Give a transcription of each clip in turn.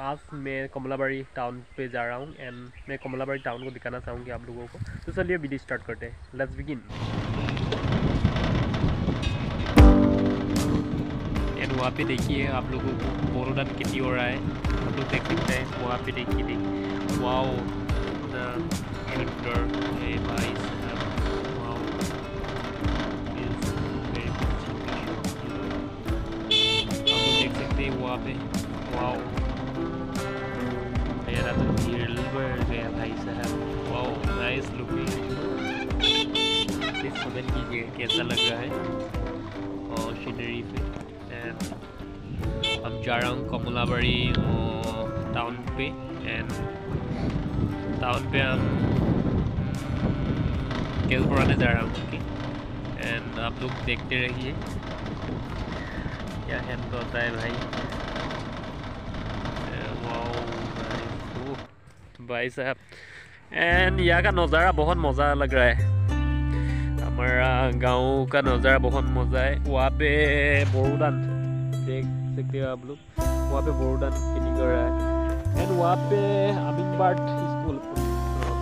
आज मैं कमलाबाड़ी टाउन पे जा रहा हूँ एंड मैं कमलाबाड़ी टाउन को दिखाना चाहूँगी आप लोगों को। तो चलिए वीडियो स्टार्ट करते हैं। लेट्स बिगिन एंड वहाँ पे देखिए आप लोगों को बोरोडन कितनी हो रहा है। आप लोग देख सकते हैं वहाँ पे देखिए देखिए वाओ द हेलीकॉप्टर है भाई साहब वाओ is very much आप लोग देख सकते हैं वहाँ पे भाई साहब वाओ नाइस कैसा लग रहा है। और सीनरी पे। एंड हम जा रहा हूँ कमलाबाड़ी टाउन पे एंड टाउन पे हम केल पुराने जा रहा हूँ एंड आप लोग देखते रहिए। क्या हैंड होता है भाई? भाई साहब एंड यहाँ का नज़ारा बहुत मज़ा लग रहा है। हमारा गाँव का नज़ारा बहुत मज़ा है। वहाँ पे बोरुडान देख सकते हो आप लोग। वहाँ पे बोरुडान फिनिंग कर रहा है। एंड वहाँ पे अमिंग अमिंगबाट स्कूल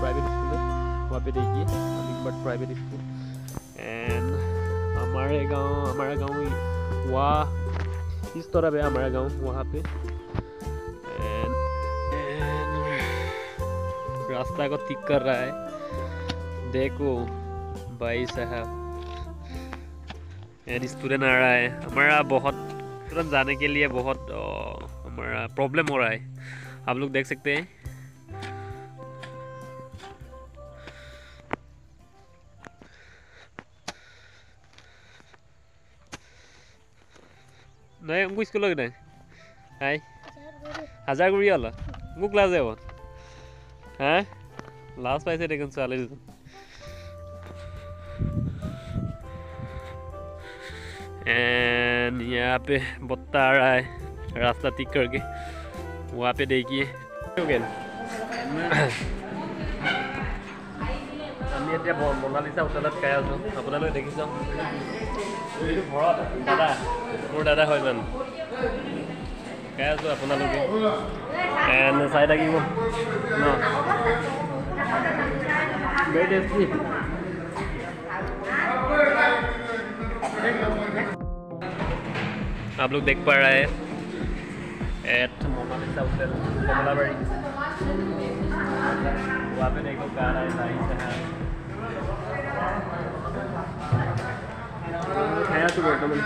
प्राइवेट स्कूल है वहाँ पे देखिए अमिंग अमिंगबाट प्राइवेट स्कूल एंड हमारे गाँव, हमारा गाँव वहाँ इस तरफ़ है हमारा गाँव वहाँ पे। एंड रास्ता को ठीक कर रहा है। देखो, भाई साहब। एंड स्टूडेंट आ रहा है। हमारा बहुत तुरंत जाने के लिए बहुत हमारा प्रॉब्लम हो रहा है। आप लोग देख सकते हैं। नहीं उनको स्कूल लग रहे हज़ार गुड़ी वाला। उनको क्लास है वो। हाँ लास्ट पैसे रेगन साले एंड यहाँ पे बत्ता रहा है, रास्ता ठीक करके। वहाँ पे देखिए আমি এতিয়া ব- মনালিছা হোটেলত খাই আছোঁ আপোনালোকে দেখিছ এইটো ঘৰত দাদা মোৰ দাদা হয় জানো খাই আছোঁ আপোনালোকে এণ্ড চাই থাকিব ন ভেৰি টেষ্টি आप लोग देख पा रहे हैं एट कमलाबाड़ी वहाँ पे देखो कार है तो बर्तमान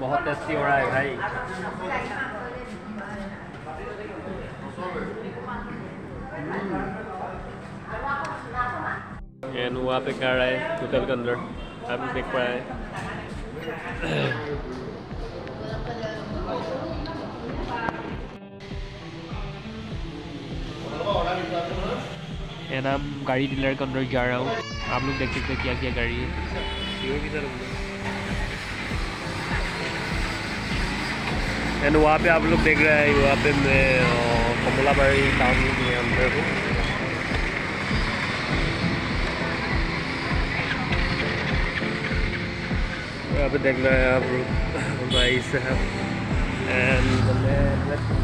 बहुत टेस्टी हो रहा है भाई एंड वहाँ पे कार है होटल के अंदर आप देख पा एंड हम गाड़ी डीलर के अंदर जा रहा हूँ। आप लोग देख सकते हैं क्या क्या गाड़ी है। एंड वहाँ पे आप लोग देख रहे हैं, वहाँ पे मैं कमलाबाड़ी टाउन के अंदर हूँ। यहाँ पे देख रहे हैं आप लोग, भाई साहब। एंड